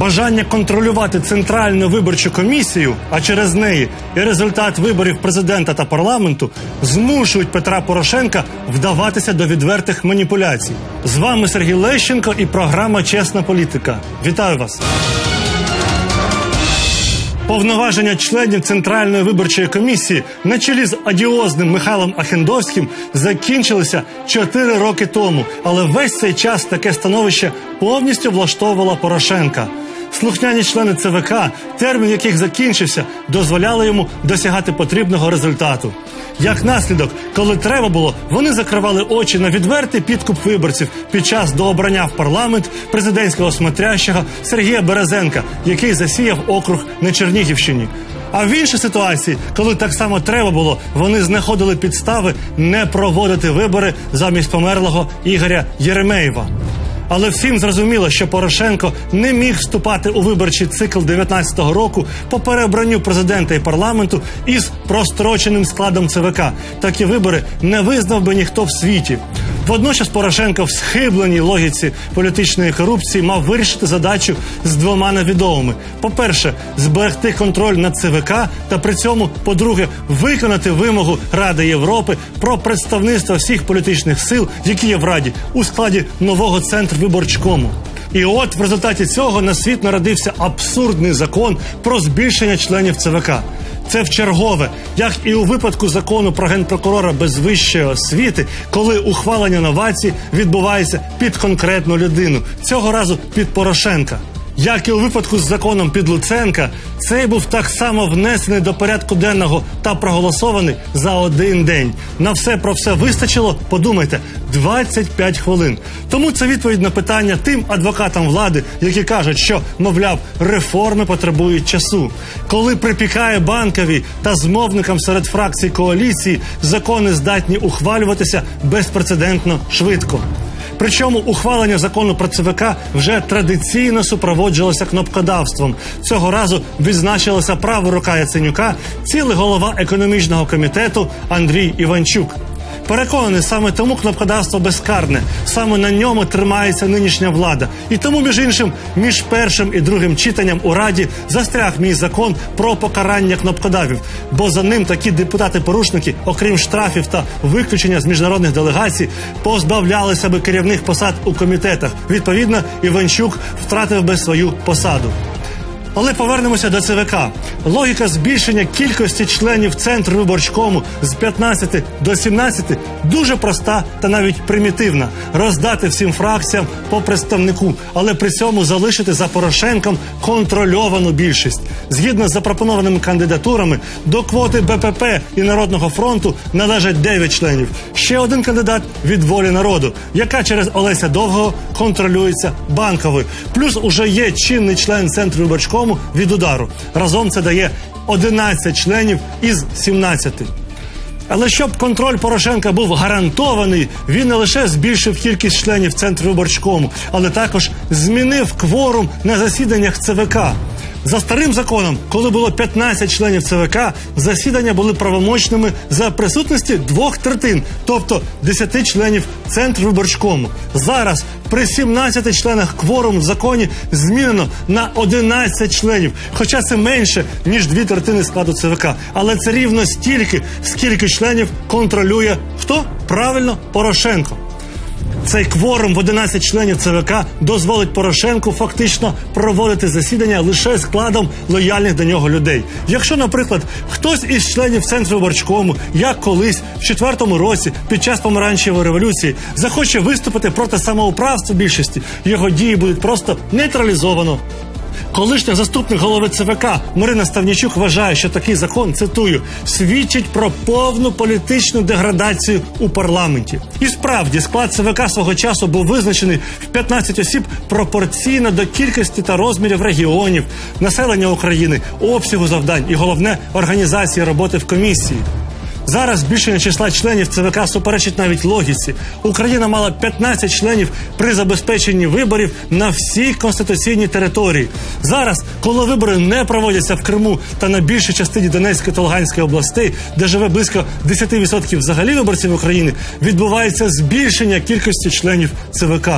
бажання контролювати центральну виборчу комісію, а через неї і результат виборів президента та парламенту змушують Петра Порошенка вдаватися до відвертих маніпуляцій. З вами Сергій Лещенко і програма Чесна політика. Вітаю вас. Повноваження членів Центральної виборчої комісії на чолі з адіозним Михайлом Ахендовським закінчилися чотири роки тому, але весь цей час таке становище повністю влаштовувала Порошенка. Слухняні члени ЦВК, термін яких закінчився, дозволяли йому досягати потрібного результату. Як наслідок, коли треба було, вони закривали очі на відвертий підкуп виборців під час дообрання в парламент президентського смотрящого Сергія Березенка, який засіяв округ на Чернігівщині. А в іншій ситуації, коли так само треба було, вони знаходили підстави не проводити вибори замість померлого Ігоря Єремеєва. Але всім зрозуміло, що Порошенко не міг вступати у виборчий цикл 19-го року по переобранню президента і парламенту із простроченим складом ЦВК. Такі вибори не визнав би ніхто в світі. Водночас Порошенко в схибленій логіці політичної корупції мав вирішити задачу з двома невідомими: по-перше, зберегти контроль над ЦВК, та при цьому, по-друге, виконати вимогу Ради Європи про представництво всіх політичних сил, які є в Раді, у складі нового центру виборчкому. І от в результаті цього на світ народився абсурдний закон про збільшення членів ЦВК. Це вчергове, як і у випадку закону про генпрокурора без вищої освіти, коли ухвалення новацій відбувається під конкретну людину, цього разу під Порошенка. Як і у випадку з законом під Луценка, цей був так само внесений до порядку денного та проголосований за один день. На все про все вистачило. Подумайте, 25 хвилин. Тому це відповідь на питання тим адвокатам влади, які кажуть, що мовляв реформи потребують часу. Коли припікає банкові та змовникам серед фракцій коаліції, закони здатні ухвалюватися безпрецедентно швидко. Причому ухвалення закону про ЦВК вже традиційно супроводжувалося кнопкодавством. Цього разу відзначилася права рука Яценюка, цілий голова економічного комітету Андрій Іванчук. Переконаний, саме тому кнопкодавство безкарне, саме на ньому тримається нинішня влада. І тому, між іншим, між першим і другим читанням у раді застряг мій закон про покарання кнопкодавів. Бо за ним такі депутати-порушники, окрім штрафів та виключення з міжнародних делегацій, позбавлялися би керівних посад у комітетах. Відповідно, Іванчук втратив би свою посаду. Але повернемося до ЦВК. Логіка збільшення кількості членів центру виборчкому з 15 до 17 дуже проста та навіть примітивна: роздати всім фракціям по представнику, але при цьому залишити за Порошенком контрольовану більшість. Згідно з запропонованими кандидатурами, до квоти БПП і Народного фронту належать 9 членів. Ще один кандидат від волі народу, яка через Олеся Довгого контролюється банковою. Плюс уже є чинний член центру виборчкому від удару. Разом це дає 11 членів із 17. Але щоб контроль Порошенка був гарантований, він не лише збільшив кількість членів центру виборчкому, але також змінив кворум на засіданнях ЦВК. За старим законом, коли було 15 членів ЦВК, засідання були правомочними за присутності двох третин, тобто 10 членів центру виборчкому. Зараз при 17 членах кворум в законі змінено на 11 членів, хоча це менше ніж дві третини складу ЦВК. Але це рівно стільки, скільки членів контролює хто правильно Порошенко. Цей кворум в 11 членів ЦВК дозволить Порошенку фактично проводити засідання лише складом лояльних до нього людей. Якщо, наприклад, хтось із членів центру виборчкому, як колись в четвертому році під час помаранчевої революції, захоче виступити проти самоуправства більшості, його дії будуть просто нейтралізовано. Колишня заступник голови ЦВК Марина Ставнічук вважає, що такий закон цитую свідчить про повну політичну деградацію у парламенті. І справді склад ЦВК свого часу був визначений в 15 осіб пропорційно до кількості та розмірів регіонів, населення України, обсягу завдань і головне організації роботи в комісії. Зараз збільшення числа членів ЦВК суперечить навіть логіці. Україна мала 15 членів при забезпеченні виборів на всій конституційній території. Зараз, коли вибори не проводяться в Криму та на більшій частині Донецької та Луганської областей, де живе близько 10% взагалі виборців України, відбувається збільшення кількості членів ЦВК.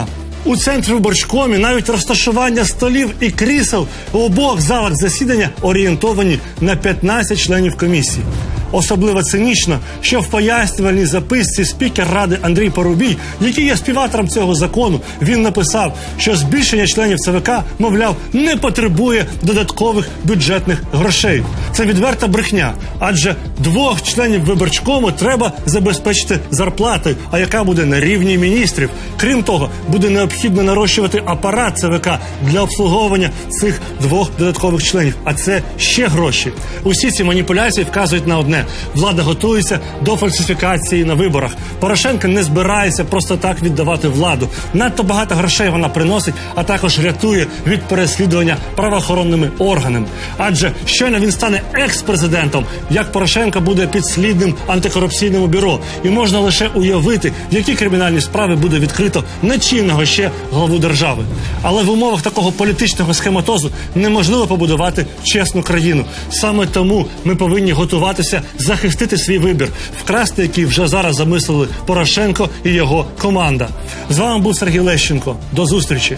У центрі виборчкомі навіть розташування столів і крісел у обох залах засідання орієнтовані на 15 членів комісії. Особливо цинічно, що в пояснювальній записці спікер ради Андрій Порубій, який є співавтором цього закону, він написав, що збільшення членів ЦВК, мовляв, не потребує додаткових бюджетних грошей. Це відверта брехня, адже двох членів виборчкому треба забезпечити зарплатою, а яка буде на рівні міністрів. Крім того, буде необхідно нарощувати апарат ЦВК для обслуговування цих двох додаткових членів. А це ще гроші. Усі ці маніпуляції вказують на одне: влада готується до фальсифікації на виборах. Порошенко не збирається просто так віддавати владу. Надто багато грошей вона приносить, а також рятує від переслідування правоохоронними органами. Адже щойно він стане екс-президентом, як Порошенко буде підслідним антикорупційному бюро, і можна лише уявити, які кримінальні справи буде відкрито нечинного ще главу держави. Але в умовах такого політичного схематозу неможливо побудувати чесну країну. Саме тому ми повинні готуватися захистити свій вибір, вкрасти який вже зараз замислили Порошенко і його команда. З вами був Сергій Лещенко. До зустрічі.